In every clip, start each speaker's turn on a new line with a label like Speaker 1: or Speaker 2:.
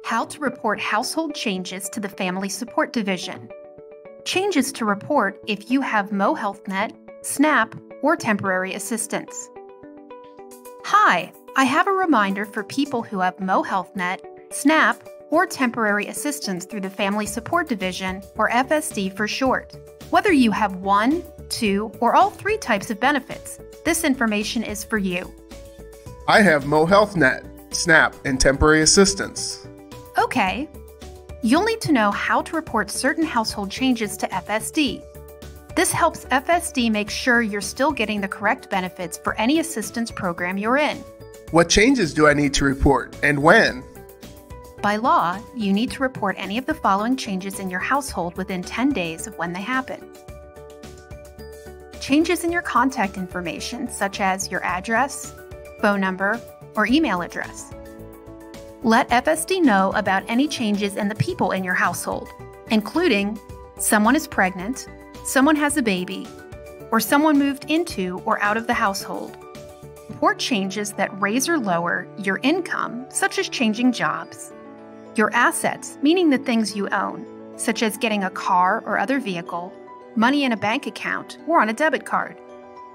Speaker 1: How to report household changes to the Family Support Division. Changes to report if you have Mo MoHealthNet, SNAP, or temporary assistance. Hi, I have a reminder for people who have Mo MoHealthNet, SNAP, or temporary assistance through the Family Support Division, or FSD for short. Whether you have one, two, or all three types of benefits, this information is for you.
Speaker 2: I have Mo MoHealthNet, SNAP, and temporary assistance.
Speaker 1: Okay. You'll need to know how to report certain household changes to FSD. This helps FSD make sure you're still getting the correct benefits for any assistance program you're in.
Speaker 2: What changes do I need to report and when?
Speaker 1: By law, you need to report any of the following changes in your household within 10 days of when they happen. Changes in your contact information, such as your address, phone number, or email address. Let FSD know about any changes in the people in your household, including someone is pregnant, someone has a baby, or someone moved into or out of the household. Report changes that raise or lower your income, such as changing jobs. Your assets, meaning the things you own, such as getting a car or other vehicle, money in a bank account or on a debit card.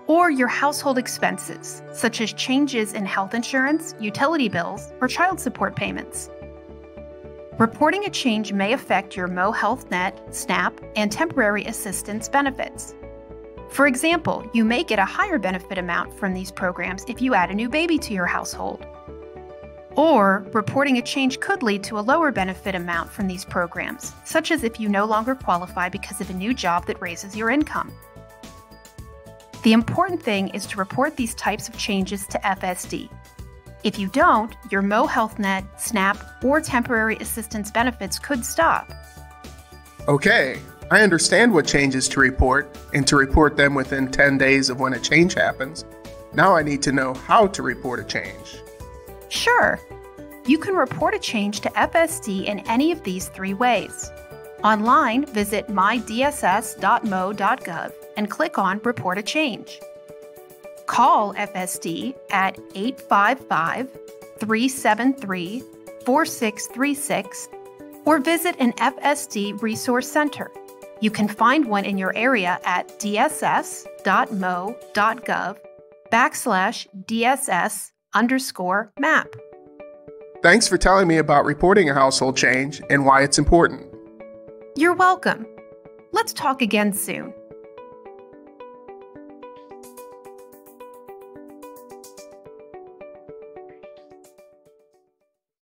Speaker 1: Or your household expenses, such as changes in health insurance, utility bills, or child support payments. Reporting a change may affect your mo MoHealthNet, SNAP, and temporary assistance benefits. For example, you may get a higher benefit amount from these programs if you add a new baby to your household. Or, reporting a change could lead to a lower benefit amount from these programs, such as if you no longer qualify because of a new job that raises your income. The important thing is to report these types of changes to FSD. If you don't, your MoHealthNet, SNAP, or temporary assistance benefits could stop.
Speaker 2: Okay, I understand what changes to report and to report them within 10 days of when a change happens. Now I need to know how to report a change.
Speaker 1: Sure. You can report a change to FSD in any of these three ways. Online, visit mydss.mo.gov and click on Report a Change. Call FSD at 855 373 4636 or visit an FSD Resource Center. You can find one in your area at dss.mo.gov backslash dss underscore map.
Speaker 2: Thanks for telling me about reporting a household change and why it's important.
Speaker 1: You're welcome. Let's talk again soon.